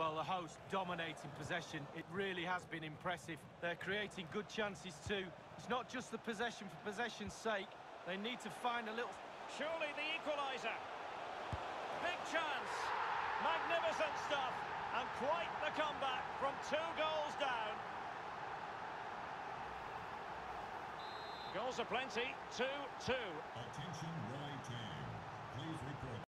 Well, the host dominating possession. It really has been impressive. They're creating good chances too. It's not just the possession for possession's sake. They need to find a little... Surely the equaliser. Big chance. Magnificent stuff. And quite the comeback from two goals down. Goals are plenty. 2-2. Attention,